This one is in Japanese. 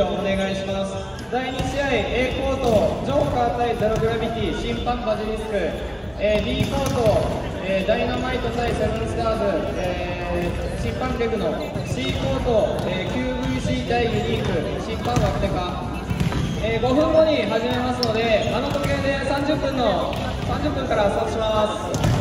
をお願いします。第2試合 A コートジョーカー対ゼログラビティ審判バジリスク、えー B コート、えーダイナマイト対セブンスターズ、えー審判レグの C コート、え QVC 対ユニーク。審判アクテカえ5分後に始めますので、あの時計で30分の30分からスタートします。